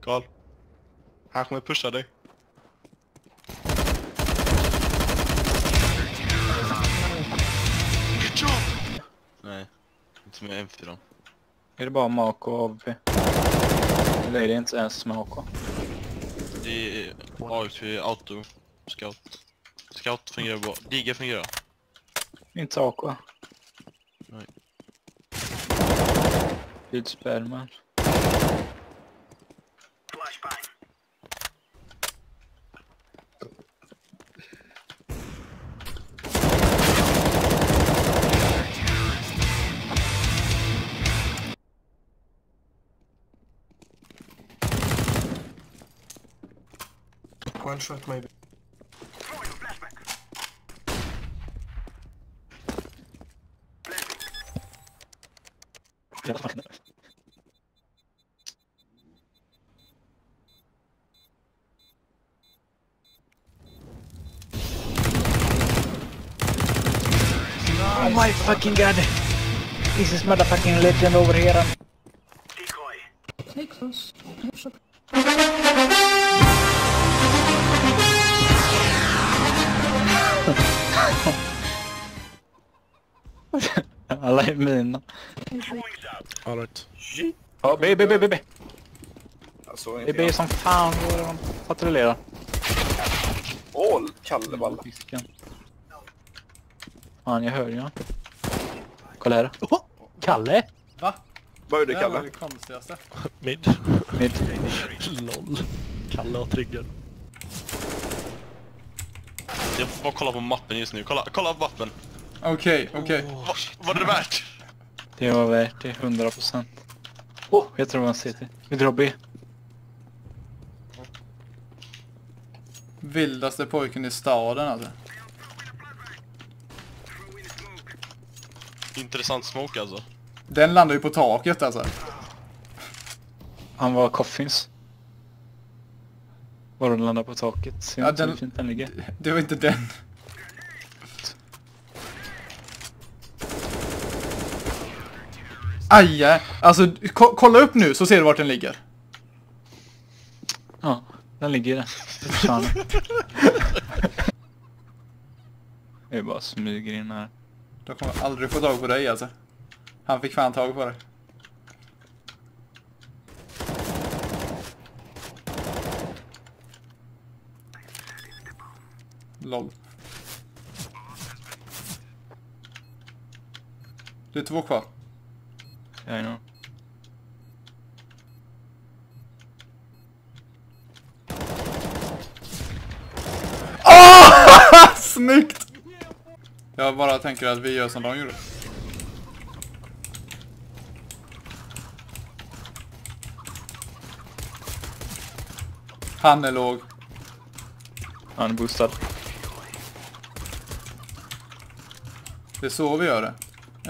Karl. Han kommer pusha dig. Good job! Nej, inte med M4. Är det bara Mako och AWP? Eller är det inte ens med AK? Det är AFP, auto, scout. Scout fungerar bra. Diga fungerar. Inte AK. Good spell, man. One shot maybe. Yeah, my fucking god! This is motherfucking legend over here. Take close. No shot. Alla är mina. Alright. Ja, B, B, B, B, B. Jag såg Det är inte. B som fan. De patrullerar. Åh, Kalleballa. Fisken. Fan, jag hör ju. Kolla här. Oh, Kalle! Va? Vad är det Det var Kalle? det konstigaste. Mid. Mid. LOL. Kalle har trigger. Jag får bara kolla på mappen just nu. Kolla, kolla på mappen. Okej, okej. Va, vad är det värt? Det var värt det, 100 procent. Oh, jag tror det var en CT. Vi drar B. Vildaste pojken i staden alltså. Intressant smoke alltså. Den landar ju på taket alltså. Han var Coffins. Var den landade på taket. Ser Ja, inte den- hur fint den ligger. Det var inte den. Aj, alltså ko kolla upp nu så ser du vart den ligger. Ja, den ligger där. Det försvann. Jag bara smyger in här. De kommer aldrig få tag på dig alltså. Han fick fan tag på dig. LOL. Det är två kvar. Jag är nog. Snyggt! Jag bara tänker att vi gör som de gjorde. Han är låg. Han är boostad. Det är så vi gör det.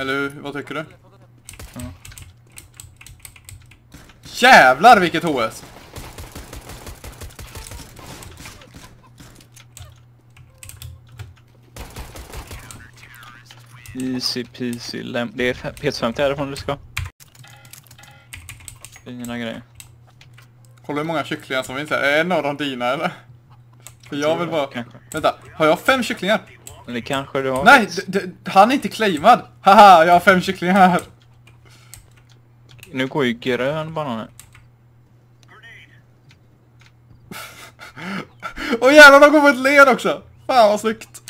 Eller hur? Vad tycker du? Jävlar vilket HS! Easy peasy lem Det är PS50 härifrån du ska. Fina grejer. Kolla hur många kycklingar som finns här. Är några av dina eller? För jag vill bara... Kanske. Vänta, har jag fem kycklingar? Men det kanske du har. Nej, han är inte claimad! Haha, jag har fem kycklingar här! Nu går ju grön banan Åh jävlar, de går ett led också! Fan vad snyggt!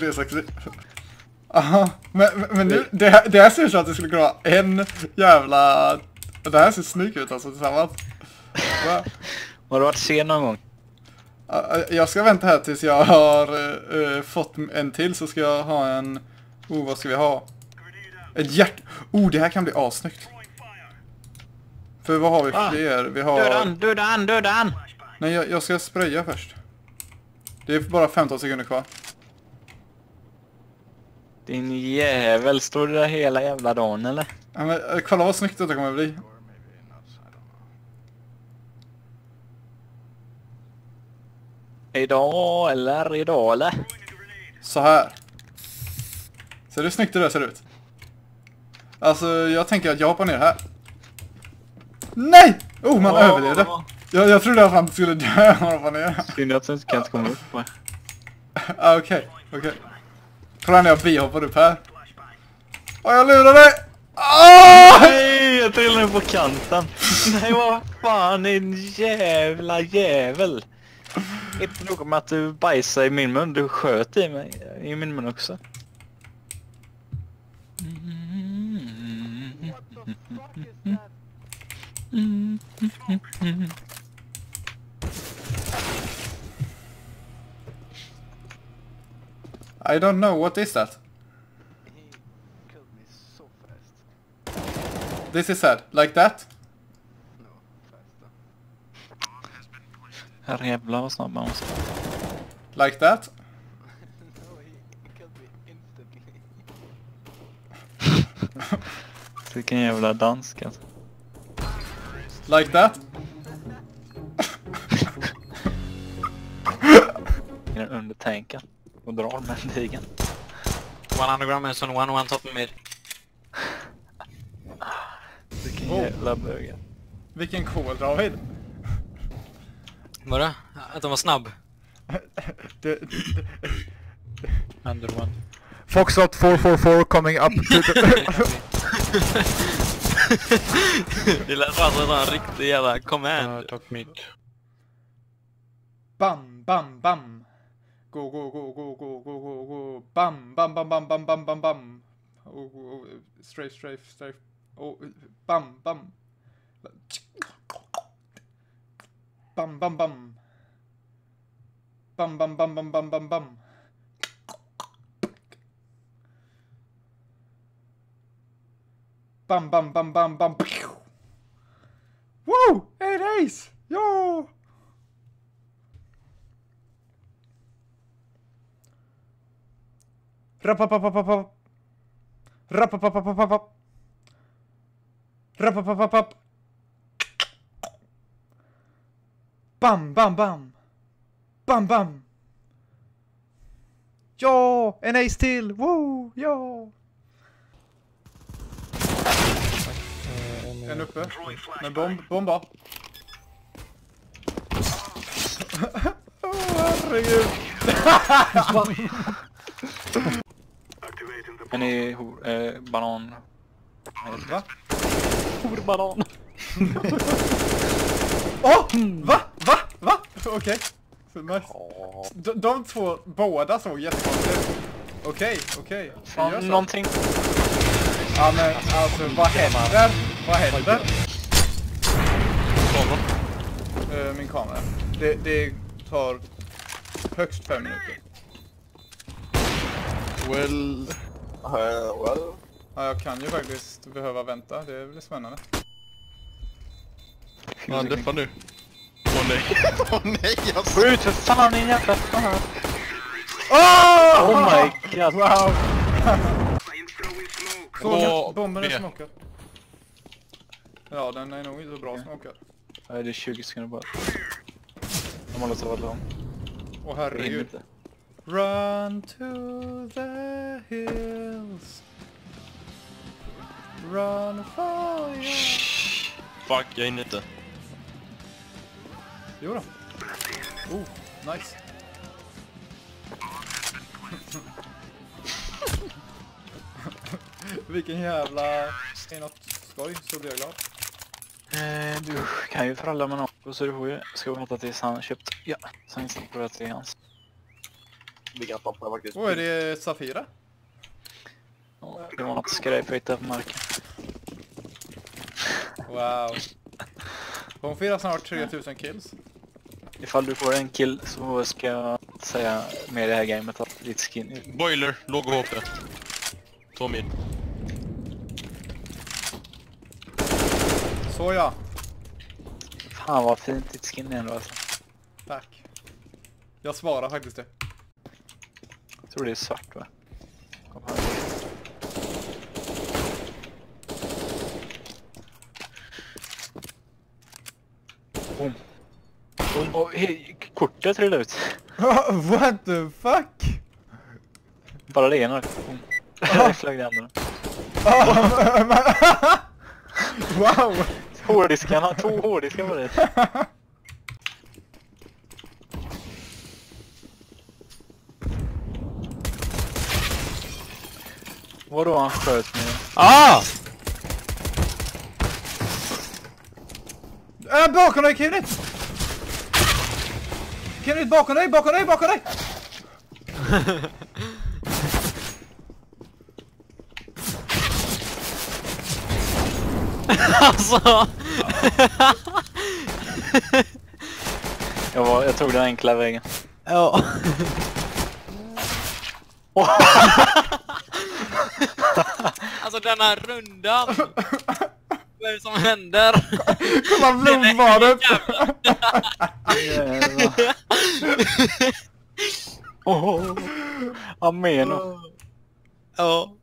Tre sexy. Aha, men, men- nu, det, här- det här ser ut som att det skulle kunna vara en jävla... Det här ser snyggt ut alltså tillsammans. Va? Har du varit sen någon gång? Ja, Jag ska vänta här tills jag har eh, fått en till så ska jag ha en... Oh, vad ska vi ha? Ett hjärt... Oh, det här kan bli assnyggt. För vad har vi Ah, fler? Vi Döda har... han, döda han, döda han! Nej, jag, jag ska spraya först. Det är bara 15 sekunder kvar. Din jävel, står du där hela jävla dagen eller? Ja, men, eh, kolla vad snyggt det kommer bli. Idag eller idag eller? Så här. Ser du hur snyggt det där ser ut? Alltså, jag tänker att jag hoppar ner här. Nej! Oh, man överlevde. Jag, jag trodde att han skulle dö om han hoppade ner. Synd att jag inte kan komma upp. Ah, Okej, okej. Kolla när jag bihoppar upp här. Åh, jag lurade dig! Ah! Nej, jag trillade på kanten. Nej, vad fan en jävla jävel. Inte nog med att du bajsade i min mun, du sköt i mig i min mun också. I don't know, what is that? This is sad, like that? Herrejävlar vad snabb var. Like that? Vilken jävla dansk alltså. Like that? Under tanken. Och drar med. One underground and son, one one top mid. Vilken Oh. jävla böge. Vilken kol, David. Vadå? Att de var snabb? Det, Under one. Foxtrot 444 coming up to the... det lät fan som en riktig jävla command. top mid. bam, bam, bam. Go, go, go, go, go, go, go, go. Bam, bam, bam, bam, bam, bam, bam, bam. Oh, oh, oh. Strafe, strafe, strafe. Oh, bam, bam. Bam, bam, bam. Bam, bam, bam, bam, bam, bam, bam. Bam, bam, bam, bam, bam. Woo! Rapapapapapap. Rapapapapapap. Rapapapapap. Bam, bam, bam. Bam, bam. Ja, en ace till. Woo, ja. En uppe. Med bomb, bomba. Åh, herregud. En i hor, eh, banan. Va? Horbanan. Åh! Va? Va? Va? Okej. Så nice. De, de två, båda såg jättekonstiga ut. Okej, okej. Så. någonting. Ja men alltså vad händer? Vad händer? Eh, min kamera. Det, det tar högst fem minuter. Well... Uh, well. Ja, jag kan ju faktiskt behöva vänta. Det blir spännande. Han deffar nu. Åh nej. Åh nej, jag sa... Skjut för fan din jävla fan. Oh! Oh my god. Wow! Såg bomben är smokad. Ja, den är nog inte så bra smokad. Nej, det är 20 sekunder bara. De håller så långt. Åh herregud. Run to the hills. Run for you. Fuck, jag hinner inte. Jo då. Oh, nice. Vilken jävla... Det är något skoj så blir jag glad. Eh, du kan ju förhandla med någon så du får ju... Ska vänta tills han köpt... Ja, sen sätter på det till hans. Vi kan stoppa faktiskt. Åh, är det Safira? Ja, Det var något skräp jag hittade på marken. Wow. Hon firar snart 3000 kills. Ifall du får en kill så ska jag säga med det här gamet att ditt skin. Boiler, låg HP. Två mid. Så ja. Fan vad fint ditt skin är ändå alltså. Tack. Jag svarar faktiskt det. Jag tror det är svart va? Kom här. Boom. Boom. Och, hej, kortet trillade ut. What the fuck? Bara det ena. Jag flög det andra. wow! Hårddiskarna, två hårddiskar var det. Vadå han sköt med? Ah! Äh, bakom dig Kenneth! Kenneth bakom dig, bakom dig, bakom dig! Alltså! Jag, var, jag tog den enkla vägen. Ja. alltså denna rundan! Vad är det som händer? Kolla blodbadet! Jävlar. Oh, Ameno. Ja.